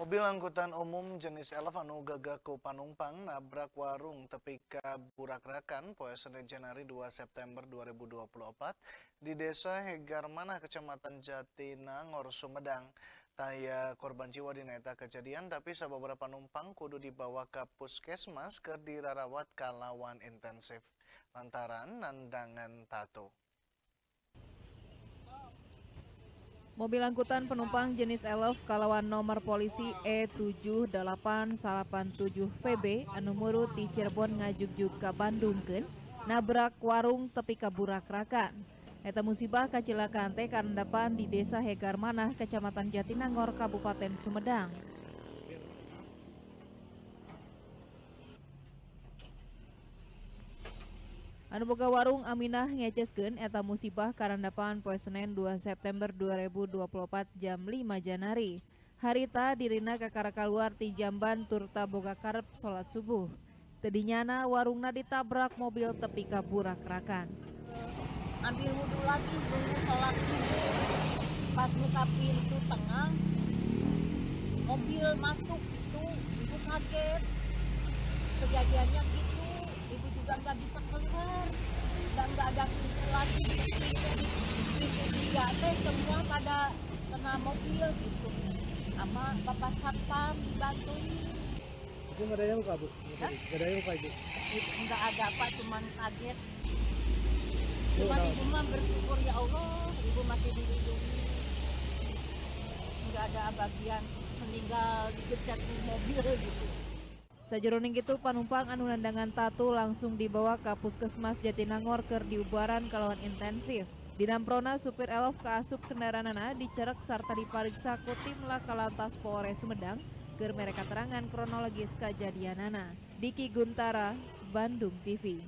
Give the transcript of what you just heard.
Mobil angkutan umum jenis elf anu gagaku panumpang nabrak warung tepi ka Burakrakan poe Senin Januari 2 September 2024 di Desa Hegarmanah Kecamatan Jatinangor Sumedang. Taya korban jiwa di neta kejadian tapi beberapa penumpang kudu dibawa ke puskesmas ke dirarawat kalawan intensif lantaran nandangan tato. Mobil angkutan penumpang jenis Elf kalawan nomor polisi E7887VB anu muru di Cirebon ngajugjuk ke Bandungkeun nabrak warung tepi kaburak rakan. Eta musibah kecelakaan teh karendapan di Desa Hegar Manah, Kecamatan Jatinangor, Kabupaten Sumedang. Anu boga warung Aminah ngeceskeun eta musibah karandapan poe Senin 2 September 2024 jam 5 Janari. Harita dirina kakara keluar ti jamban turta boga karep salat subuh. Tedinyana warungna ditabrak mobil tepi ka burak-rakan. Ambil wudhu lagi dulu salat subuh. Pas buka pintu tengah, mobil masuk itu ibu kaget. Kejadiannya gitu juga nggak bisa keluar. Dan nggak ada pintu lagi. Pintu tiga teh semua pada kena mobil gitu. Sama bapak satpam dibantuin. Itu nggak ada yang luka bu? Nggak ada yang luka ibu? Nggak ada pak cuman kaget. Cuman ibu mah bersyukur ya Allah ibu masih dilindungi. Nggak ada bagian meninggal digecat di mobil gitu Sajeroning itu panumpang anu nandangan tatu langsung dibawa ke puskesmas Jatinangor ker diubaran kalawan intensif. Dinamprona supir elf ke asup kendaraanana dicerek serta diperiksa ku tim laka lantas Polres Sumedang ker mereka terangan kronologis kejadianana. Diki Guntara, Bandung TV.